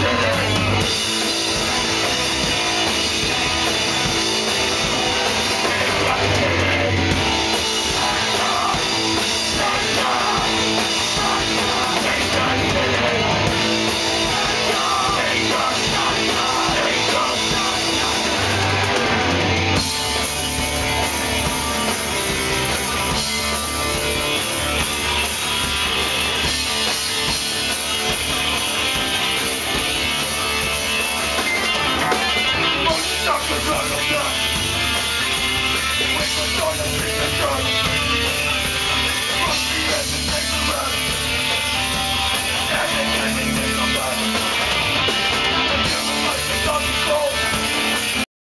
Yeah.